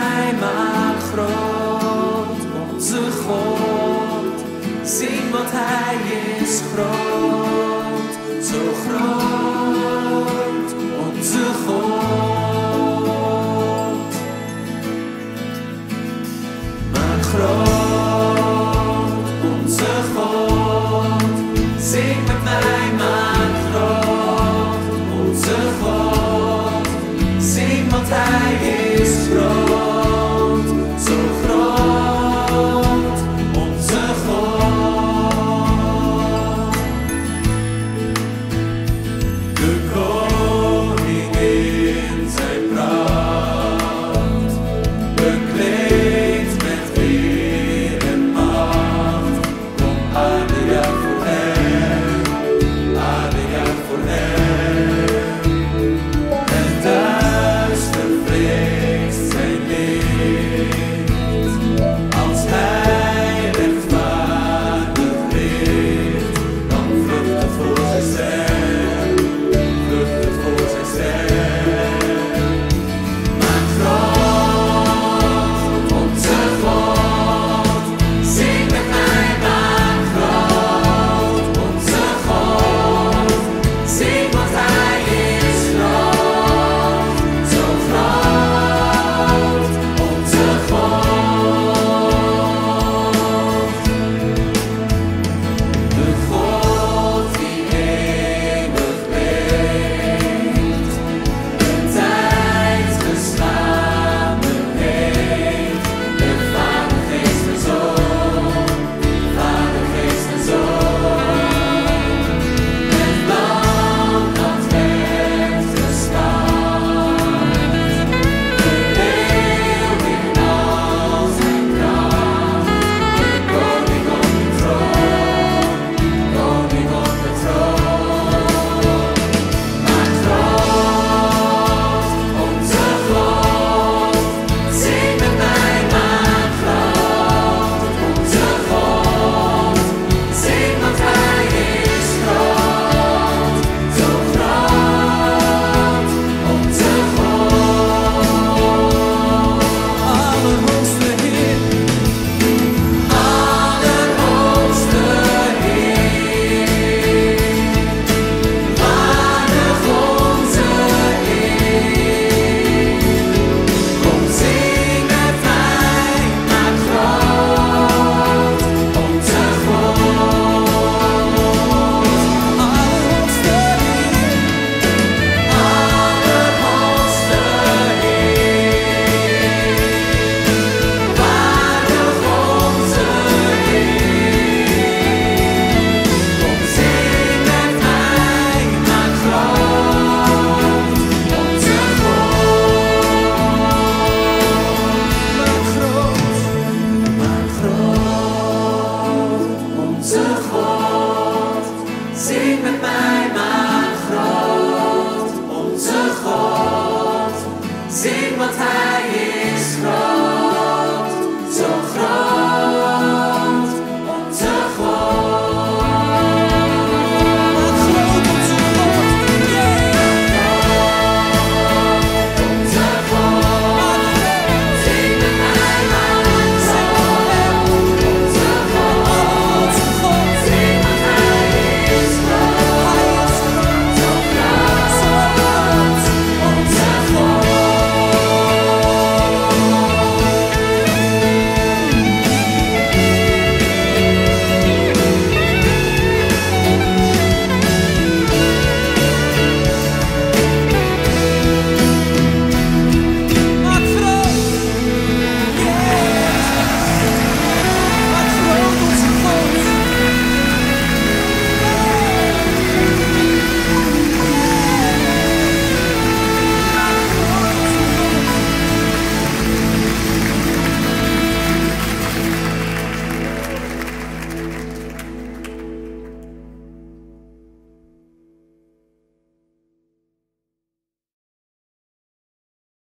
Hij maakt groot onze God. zing wat Hij is groot. high.